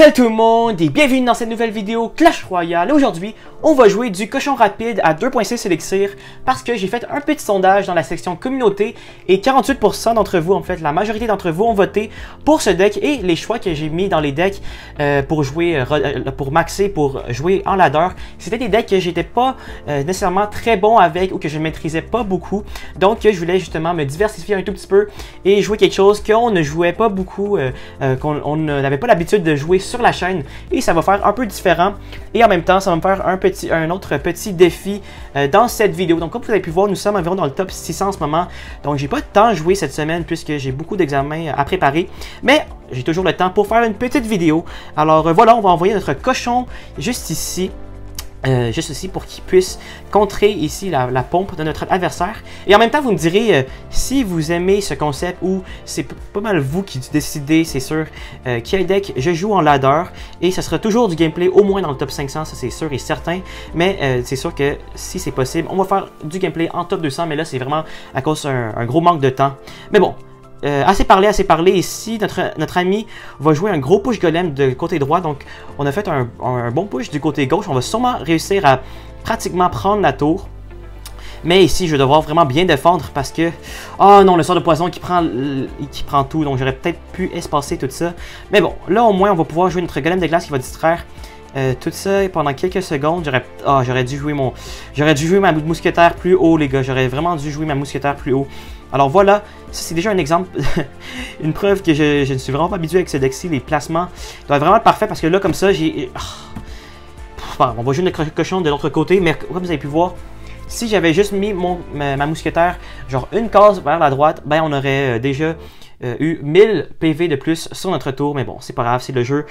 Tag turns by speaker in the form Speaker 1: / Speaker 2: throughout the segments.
Speaker 1: Salut tout le monde et bienvenue dans cette nouvelle vidéo Clash Royale. Aujourd'hui, on va jouer du cochon rapide à 2.6 élixir parce que j'ai fait un petit sondage dans la section communauté et 48% d'entre vous, en fait, la majorité d'entre vous ont voté pour ce deck et les choix que j'ai mis dans les decks euh, pour jouer, euh, euh, pour maxer, pour jouer en ladder, c'était des decks que j'étais pas nécessairement très bon avec ou que je ne maîtrisais pas beaucoup. Donc, je voulais justement me diversifier un tout petit peu et jouer quelque chose qu'on ne jouait pas beaucoup, qu'on n'avait pas l'habitude de jouer sur la chaîne et ça va faire un peu différent et en même temps ça va me faire un, petit, un autre petit défi euh, dans cette vidéo. Donc comme vous avez pu voir, nous sommes environ dans le top 600 en ce moment. Donc j'ai pas de temps à jouer cette semaine puisque j'ai beaucoup d'examens à préparer. Mais j'ai toujours le temps pour faire une petite vidéo. Alors euh, voilà, on va envoyer notre cochon juste ici. Euh, juste ici pour qu'il puisse contrer ici la, pompe de notre adversaire. Et en même temps, vous me direz euh, si vous aimez ce concept ou c'est pas mal vous qui décidez, c'est sûr, euh, quel deck je joue en ladder. Et ça sera toujours du gameplay au moins dans le top 500, ça c'est sûr et certain. Mais c'est sûr que si c'est possible, on va faire du gameplay en top 200. Mais là, c'est vraiment à cause d'un gros manque de temps. Mais bon, euh, assez parlé, assez parlé. Ici, notre, ami va jouer un gros push golem de côté droit. Donc, on a fait un, bon push du côté gauche. On va sûrement réussir à pratiquement prendre la tour. Mais ici, je vais devoir vraiment bien défendre parce que... Oh non, le sort de poison qui prend, qui prend tout. Donc, j'aurais peut-être pu espacer tout ça. Mais bon, là, au moins, on va pouvoir jouer notre golem de glace qui va distraire euh, tout ça pendant quelques secondes. J'aurais oh, j'aurais dû jouer mon... J'aurais dû jouer ma mousquetaire plus haut, les gars. J'aurais vraiment dû jouer ma mousquetaire plus haut. Alors voilà, c'est déjà un exemple, une preuve que je, ne suis vraiment pas habitué avec ce deck-ci. Les placements doivent vraiment être parfaits parce que là, comme ça, j'ai... Ah, on va jouer le cochon de l'autre côté, mais comme vous avez pu voir, si j'avais juste mis mon, ma, mousquetaire, genre une case vers la droite, ben on aurait euh, déjà euh, eu 1000 PV de plus sur notre tour. Mais bon, c'est pas grave, c'est le jeu.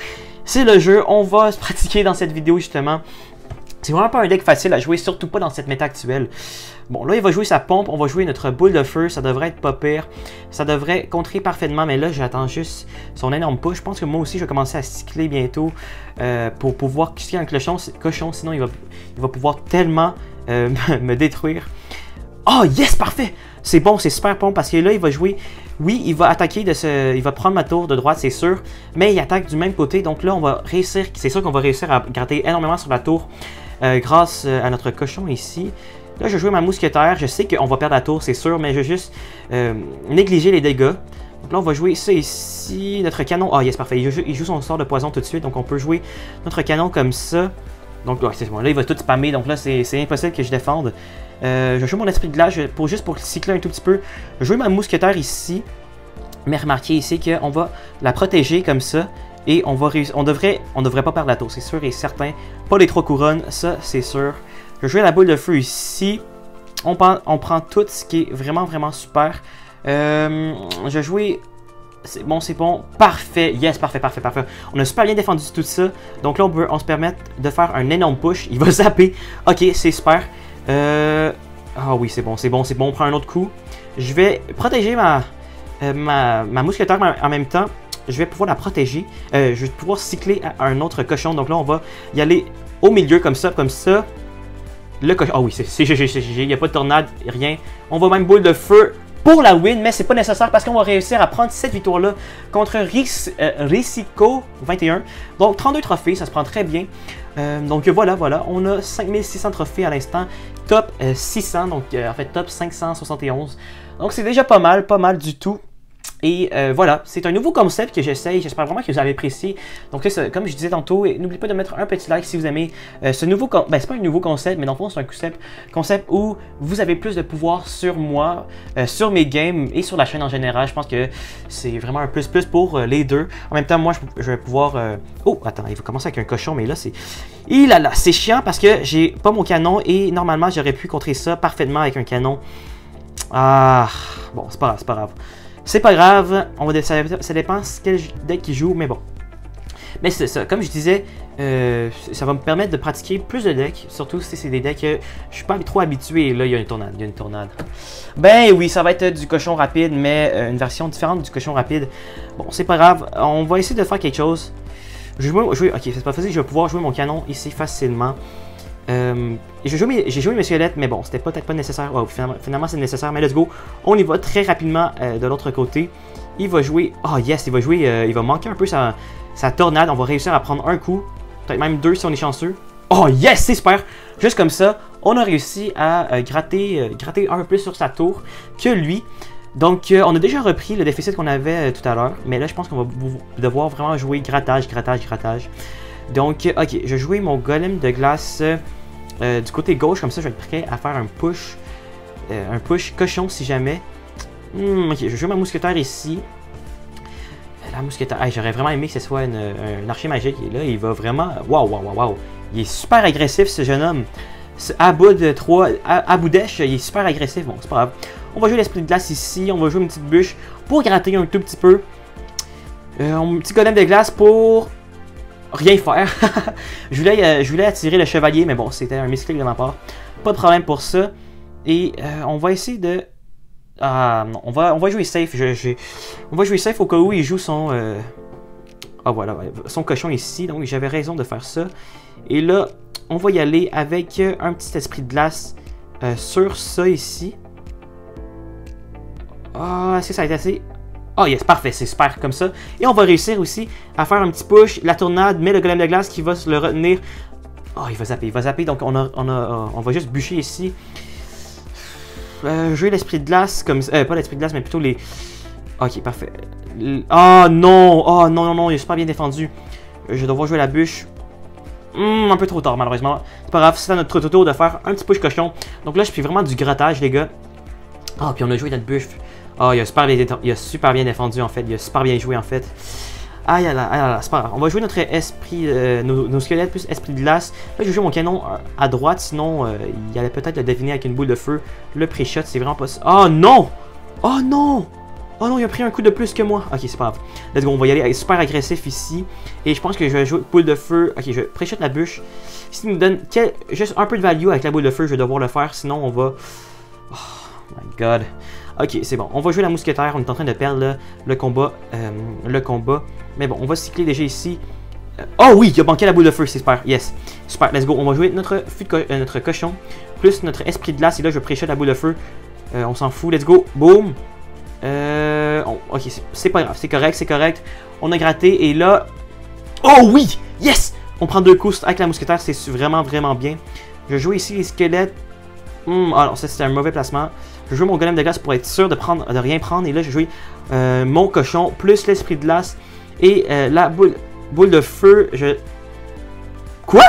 Speaker 1: C'est le jeu, on va se pratiquer dans cette vidéo justement. C'est vraiment pas un deck facile à jouer, surtout pas dans cette méta actuelle. Bon, là, il va jouer sa pompe, on va jouer notre boule de feu, ça devrait être pas pire. Ça devrait contrer parfaitement, mais là, j'attends juste son énorme push. Je pense que moi aussi, je vais commencer à cycler bientôt euh, pour pouvoir kicker un cochon, sinon il va, pouvoir tellement euh, me détruire. Oh, yes, parfait! C'est bon, c'est super bon parce que là, il va jouer... Oui, il va attaquer de ce... Il va prendre ma tour de droite, c'est sûr. Mais il attaque du même côté. Donc là, on va réussir... C'est sûr qu'on va réussir à garder énormément sur la tour. Euh, grâce à notre cochon ici. Là, je joue ma mousquetaire. Je sais qu'on va perdre la tour, c'est sûr, mais je vais juste euh, négliger les dégâts. Donc là, on va jouer ça ici. Notre canon... Ah, yes, parfait. Il joue, son sort de poison tout de suite, donc on peut jouer notre canon comme ça. Donc là, c'est bon. Là, il va tout spammer, donc là, c'est impossible que je défende. je joue mon esprit de glace pour, juste pour cycler un tout petit peu. Je joue ma mousquetaire ici. Mais remarquez ici qu'on va la protéger comme ça. Et on, va on devrait on devrait pas perdre la tour, c'est sûr et certain. Pas les trois couronnes, ça c'est sûr. Je vais jouer la boule de feu ici. On prend, on prend tout ce qui est vraiment vraiment super. Euh, je vais jouer... C'est bon, c'est bon. Parfait. Yes, parfait, parfait, parfait. On a super bien défendu tout ça. Donc là, on peut on se permettre de faire un énorme push. Il va zapper. Ok, c'est super. Euh... Ah oui, c'est bon, c'est bon, c'est bon. On prend un autre coup. Je vais protéger ma, euh, ma, ma mousquetaire en même temps je vais pouvoir la protéger. Je vais pouvoir cycler un autre cochon. Donc là, on va y aller au milieu comme ça, comme ça. Le. Oh oui, c'est GG, il n'y a pas de tornade, rien. On va même boule de feu pour la win, mais c'est pas nécessaire parce qu'on va réussir à prendre cette victoire-là contre Risico 21. Donc 32 trophées, ça se prend très bien. Euh, donc voilà, voilà, on a 5600 trophées à l'instant, top 600, euh, donc en fait top 571. Donc c'est déjà pas mal, pas mal du tout. Et euh, voilà, c'est un nouveau concept que j'essaye. J'espère vraiment que vous avez apprécié. Donc, comme je disais tantôt, n'oubliez pas de mettre un petit like si vous aimez euh, ce nouveau concept. Ben, c'est pas un nouveau concept, mais dans le fond, c'est un concept, concept où vous avez plus de pouvoir sur moi, euh, sur mes games et sur la chaîne en général. Je pense que c'est vraiment un plus-plus pour les deux. En même temps, moi, je, vais pouvoir. Oh, attends, il faut commencer avec un cochon, mais là, c'est. Il a là, c'est chiant parce que j'ai pas mon canon et normalement, j'aurais pu contrer ça parfaitement avec un canon. Ah, bon, c'est pas grave, c'est pas grave. C'est pas grave, ça, dépend quel deck il joue, mais bon. Mais c'est ça, comme je disais, euh, ça va me permettre de pratiquer plus de decks, surtout si c'est des decks que je suis pas trop habitué. Là, il y a une tornade, il y a une tornade. Ben oui, ça va être du cochon rapide, mais euh, une version différente du cochon rapide. Bon, c'est pas grave, on va essayer de faire quelque chose. Je vais, jouer, ok, c'est pas facile, je vais pouvoir jouer mon canon ici facilement. Euh, j'ai joué, joué squelettes, mais bon, c'était peut-être pas nécessaire. finalement, c'est nécessaire, mais let's go. On y va très rapidement euh, de l'autre côté. il va jouer... Oh yes, il va jouer... euh, il va manquer un peu sa, tornade. On va réussir à prendre un coup. Peut-être même deux si on est chanceux. Oh yes, c'est super! Juste comme ça, on a réussi à gratter, gratter un peu plus sur sa tour que lui. Donc, on a déjà repris le déficit qu'on avait tout à l'heure. Mais là, je pense qu'on va devoir vraiment jouer grattage, grattage, grattage. Donc, euh, ok, je vais jouer mon golem de glace euh, euh, du côté gauche. Comme ça, je vais être prêt à faire un push. un push cochon si jamais. Hmm, ok, je vais jouer ma mousquetaire ici. La mousquetaire. J'aurais vraiment aimé que ce soit un archer magique. Et là, il va vraiment. Waouh, waouh, waouh, waouh. Il est super agressif, ce jeune homme. Ce Aboud 3, A- Aboudesh, il est super agressif. Bon, c'est pas grave. On va jouer l'esprit de glace ici. On va jouer une petite bûche pour gratter un tout petit peu. Euh, un petit golem de glace pour rien faire. je, voulais, euh, je voulais attirer le chevalier, mais bon, c'était un misclick de ma part. Pas de problème pour ça. Et euh, on va essayer de. Ah non, on va, on va jouer safe. On va jouer safe au cas où il joue son. euh, Ah voilà, son cochon ici. Donc j'avais raison de faire ça. Et là, on va y aller avec euh, un petit esprit de glace euh, sur ça ici. Ah, que ça a été assez. Ah yes, parfait, c'est super comme ça. Et on va réussir aussi à faire un petit push, la tournade, mais le golem de glace qui va se le retenir. Oh, il va zapper, il va zapper, donc on, a, on, a, euh, on va juste bûcher ici. Euh, jouer l'esprit de glace comme ça. Euh, pas l'esprit de glace, mais plutôt les. Ok, parfait. Ah non! Oh non, non, non, il est super bien défendu. Je vais devoir jouer la bûche. Hmm, un peu trop tard, malheureusement. C'est pas grave, c'est à notre tour de faire un petit push cochon. Donc là, je fais vraiment du grattage, les gars. Ah, puis on a joué notre bûche. Ah, il a super bien, super bien défendu, en fait. Il a super bien joué, en fait. Aïe, aïe, aïe, aïe, c'est pas grave. On va jouer notre esprit, euh, nos, squelettes plus esprit de glace. Là, je jouer mon canon euh, à droite, sinon euh, il allait peut-être le deviner avec une boule de feu. Le pré-shot, c'est vraiment pas. Oh non! Oh non! Oh non, il a pris un coup de plus que moi. Ok, c'est pas grave. Let's go, on va y aller super agressif ici. Et je pense que je vais jouer boule de feu. Ok, je pré-shot la bûche. S'il nous donne quel- juste un peu de value avec la boule de feu, je vais devoir le faire. Sinon, on va. Oh my god. Ok, c'est bon. On va jouer la mousquetaire. On est en train de perdre le, combat. euh, le combat. Mais bon, on va cycler déjà ici. Euh, oh oui, il a manqué la boule de feu, c'est super. Yes. Super, let's go. On va jouer notre, euh, notre cochon. Plus notre esprit de glace. Et là, je pré la boule de feu. On s'en fout. Let's go. Boom. Ok, c'est pas grave. C'est correct, c'est correct. On a gratté. Et là. Oh oui! Yes! On prend deux coups avec la mousquetaire. C'est vraiment, vraiment bien. Je joue ici les squelettes. Hmm, ah non, ça c'était un mauvais placement. Je joue mon golem de glace pour être sûr de, prendre, de rien prendre. Et là, je joue euh, mon cochon plus l'esprit de glace et euh, la boule, de feu. Je. Quoi?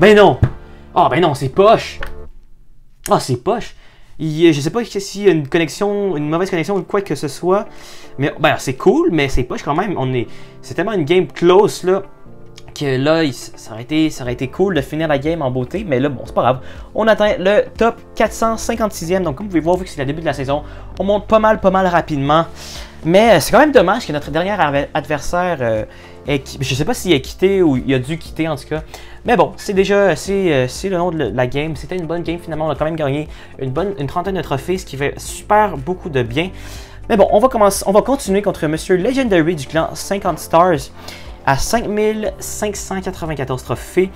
Speaker 1: Ben non! Ah ben non, c'est poche! Ah, c'est poche! Je sais pas s'il y a une connexion, une mauvaise connexion ou quoi que ce soit. Mais ben, c'est cool, mais c'est poche quand même. On est, c'est tellement une game close là là, ça aurait, été, cool de finir la game en beauté, mais là, bon, c'est pas grave. On atteint le top 456e, donc comme vous pouvez voir, vu que c'est le début de la saison, on monte pas mal, pas mal rapidement. Mais euh, c'est quand même dommage que notre dernier adver- adversaire, euh, je sais pas s'il a quitté ou il a dû quitter en tout cas. Mais bon, c'est déjà, c'est euh, le nom de la game. C'était une bonne game finalement, on a quand même gagné une, bonne, une trentaine de trophées, ce qui fait super beaucoup de bien. Mais bon, on va, commencer, on va continuer contre Monsieur Legendary du clan 50 Stars à 5594 trophées.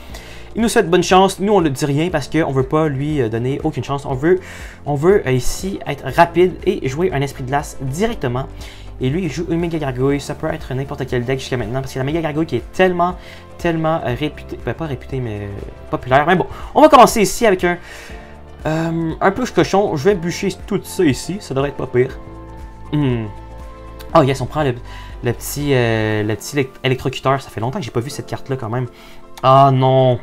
Speaker 1: Il nous souhaite bonne chance. Nous, on ne dit rien parce qu'on ne veut pas lui euh, donner aucune chance. On veut, on veut euh, ici être rapide et jouer un esprit de glace directement. Et lui, il joue une méga gargouille. Ça peut être n'importe quel deck jusqu'à maintenant parce que la méga gargouille qui est tellement, tellement euh, réputée, ben, pas réputée, mais populaire. Mais bon, on va commencer ici avec un, euh, un push cochon. Je vais bûcher tout ça ici. Ça devrait être pas pire. Hmm. Oh yes, on prend le, le petit, euh, le petit élect- électrocuteur. Ça fait longtemps que j'ai pas vu cette carte-là quand même. Ah non.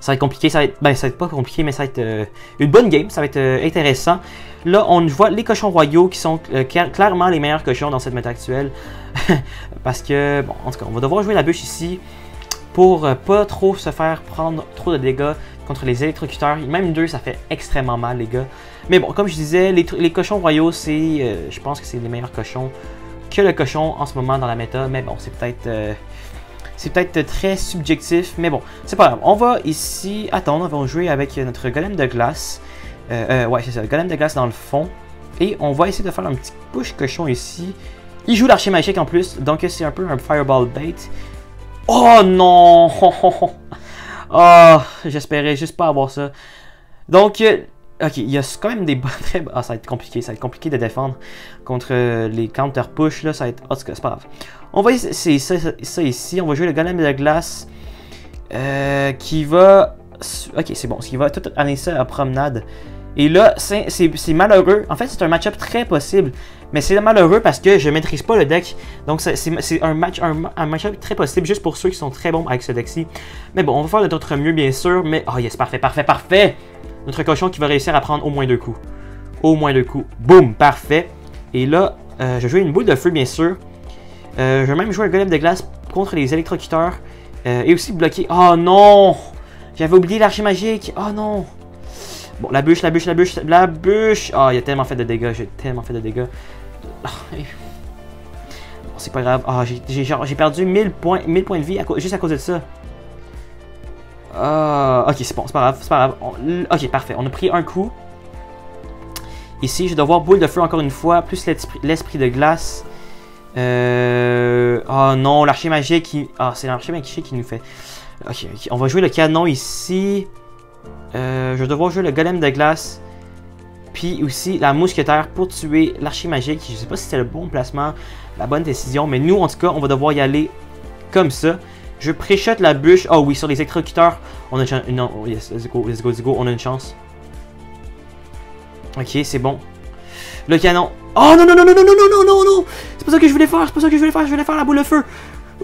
Speaker 1: Ça va être compliqué, ça va être, ben, ça va être pas compliqué, mais ça va être euh, une bonne game, ça va être euh, intéressant. Là, on voit les cochons royaux qui sont cla- clairement les meilleurs cochons dans cette méta actuelle. Parce que, bon, en tout cas, on va devoir jouer la bûche ici pour pas trop se faire prendre trop de dégâts contre les électrocuteurs. Même deux, ça fait extrêmement mal, les gars. Mais bon, comme je disais, les, les cochons royaux, c'est, je pense que c'est les meilleurs cochons que le cochon en ce moment dans la méta. Mais bon, c'est peut-être. euh, c'est peut-être très subjectif, mais bon, c'est pas grave. On va ici attendre, on va jouer avec notre golem de glace. Euh, euh, ouais, c'est ça, le golem de glace dans le fond. Et on va essayer de faire un petit push cochon ici. Il joue l'archer magique en plus, donc c'est un peu un fireball bait. Oh non! Oh, j'espérais juste pas avoir ça. Donc, Ok, il y a quand même des très... Ah, ça va être compliqué, ça va être compliqué de défendre contre euh, les counter push, là, ça va être... Oh, c'est pas grave. On va essayer ça, ça, ici, on va jouer le golem de glace euh, qui va... Ok, c'est bon, qui va tout amener ça à promenade. Et là, c'est malheureux. En fait, c'est un match-up très possible. Mais c'est malheureux parce que je maîtrise pas le deck. Donc, c'est un match un, match-up très possible juste pour ceux qui sont très bons avec ce deck-ci. Mais bon, on va faire de notre mieux, bien sûr. Mais, oh yes, parfait, parfait, parfait. Notre cochon qui va réussir à prendre au moins deux coups. Au moins deux coups. Boum, parfait. Et là, euh, je vais jouer une boule de feu, bien sûr. Euh, je vais même jouer un golem de glace contre les électrocuteurs. Euh, et aussi bloquer... Oh non! J'avais oublié l'archer magique. Oh non! Bon, la bûche, la bûche, la bûche, la bûche. Oh, il a tellement fait de dégâts. J'ai tellement fait de dégâts. Oh, c'est pas grave. Oh, j'ai perdu 1000 points, 1000 points de vie juste à cause de ça. Uh, ok, c'est bon, c'est pas grave, c'est pas grave. ok, parfait. On a pris un coup. Ici, je dois voir boule de feu encore une fois, plus l'esprit de glace. Euh... Oh non, l'archer magique qui... Ah, c'est l'archer magique qui nous fait... Ok, ok, on va jouer le canon ici. Euh, je vais devoir jouer le golem de glace. Puis aussi la mousquetaire pour tuer l'archer magique. Je sais pas si c'est le bon placement, la bonne décision. Mais nous, en tout cas, on va devoir y aller comme ça. Je préchote la bûche. Oh oui, sur les électrocuteurs, on a une chance. Non, oh yes, let's go, let's go, let's go. On a une chance. Ok, c'est bon. Le canon. Oh non, non, non, non, non, non, non, non, non, C'est pas ça que je voulais faire, c'est pas ça que je voulais faire. Je voulais faire la boule de feu.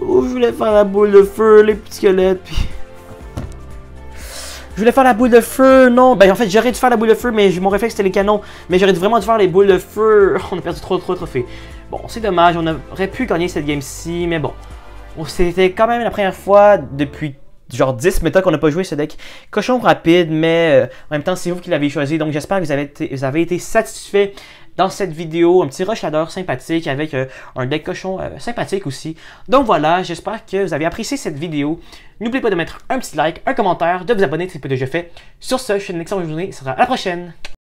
Speaker 1: Oh, je voulais faire la boule de feu, les petits squelettes. Je voulais faire la boule de feu, non. Ben en fait, j'aurais dû faire la boule de feu, mais mon réflexe c'était les canons. Mais j'aurais vraiment dû faire les boules de feu. On a perdu trop, trop de trophées. Bon, c'est dommage. On aurait pu gagner cette game-ci, mais bon. C'était quand même la première fois depuis genre 10 méthodes qu'on n'a pas joué ce deck. Cochon rapide, mais euh, en même temps, c'est vous qui l'avez choisi. Donc j'espère que vous avez été, satisfait dans cette vidéo. Un petit rush sympathique avec euh, un deck cochon euh, sympathique aussi. Donc voilà, j'espère que vous avez apprécié cette vidéo. N'oubliez pas de mettre un petit like, un commentaire, de vous abonner si ce n'est pas déjà fait. Sur ce, je vous une excellente journée et sera à la prochaine.